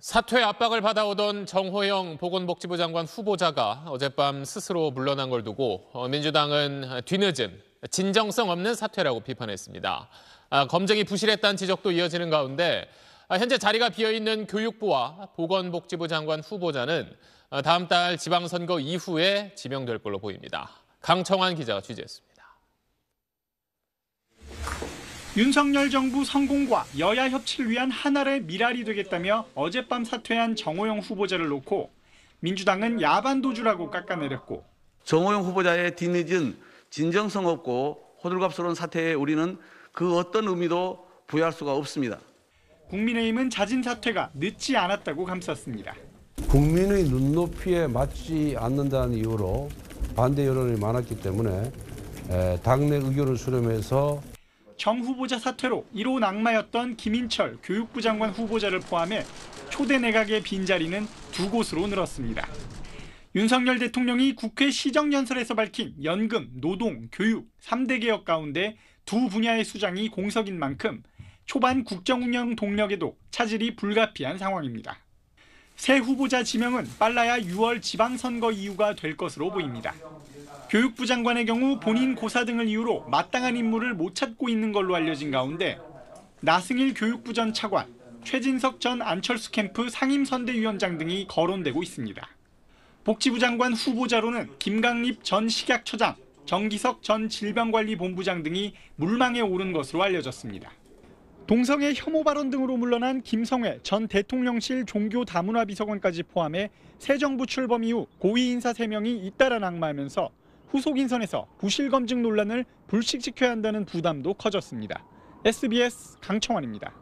사퇴 압박을 받아오던 정호영 보건복지부 장관 후보자가 어젯밤 스스로 물러난 걸 두고 어, 민주당은 뒤늦은 진정성 없는 사퇴라고 비판했습니다. 아, 검증이 부실했다는 지적도 이어지는 가운데 아, 현재 자리가 비어있는 교육부와 보건복지부 장관 후보자는 어, 다음 달 지방선거 이후에 지명될 걸로 보입니다. 강청환 기자가 취재했습니다. 윤석열 정부 성공과 여야 협치를 위한 하나의 미랄이 되겠다며 어젯밤 사퇴한 정호영 후보자를 놓고 민주당은 야반도주라고 깎아내렸고 정호영 후보자의 뒤늦은 진정성 없고 호들갑스러운 사태에 우리는 그 어떤 의미도 부여할 수가 없습니다. 국민의힘은 자진 사퇴가 늦지 않았다고 감쌌습니다. 국민의 눈높이에 맞지 않는다는 이유로 반대 여론이 많았기 때문에 에, 당내 의견을 수렴해서 정 후보자 사퇴로 1호 낙마였던 김인철 교육부 장관 후보자를 포함해 초대 내각의 빈자리는 두 곳으로 늘었습니다. 윤석열 대통령이 국회 시정연설에서 밝힌 연금, 노동, 교육 3대 개혁 가운데 두 분야의 수장이 공석인 만큼 초반 국정 운영 동력에도 차질이 불가피한 상황입니다. 새 후보자 지명은 빨라야 6월 지방선거 이후가 될 것으로 보입니다. 교육부 장관의 경우 본인 고사 등을 이유로 마땅한 인물을 못 찾고 있는 걸로 알려진 가운데 나승일 교육부 전 차관, 최진석 전 안철수 캠프 상임선대위원장 등이 거론되고 있습니다. 복지부 장관 후보자로는 김강립 전 식약처장, 정기석 전 질병관리본부장 등이 물망에 오른 것으로 알려졌습니다. 동성애 혐오 발언 등으로 물러난 김성회 전 대통령실 종교 다문화 비서관까지 포함해 새 정부 출범 이후 고위 인사 3명이 잇따라 낙마하면서 후속 인선에서 부실 검증 논란을 불식시켜야 한다는 부담도 커졌습니다. SBS 강청환입니다.